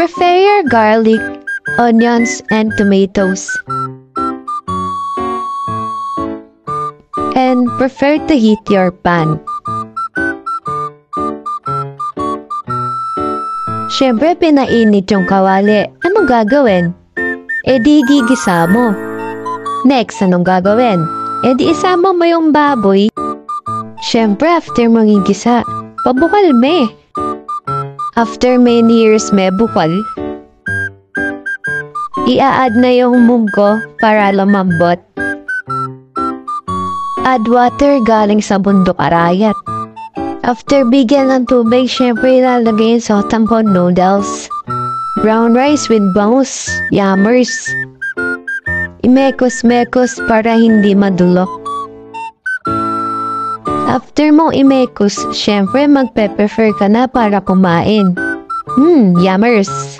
Prepare your garlic, onions, and tomatoes. And prefer to heat your pan. Siyempre, pinainit yung kawali. Anong gagawin? E di gigisa mo. Next, anong gagawin? E di isama mo yung baboy. Siyempre, after mong igisa, pabukal me. After many years me bukal, i-add na yung munggo para lumambot. Add water galing sa bundok arayat. After bigyan ng tubig, syempre ilalagay yung sotampon noodles. Brown rice with bangus, yammers. Imekos-mekos para hindi madulok. After mong imekos, syempre magpe-prefer ka na para kumain. Hmm, yammers.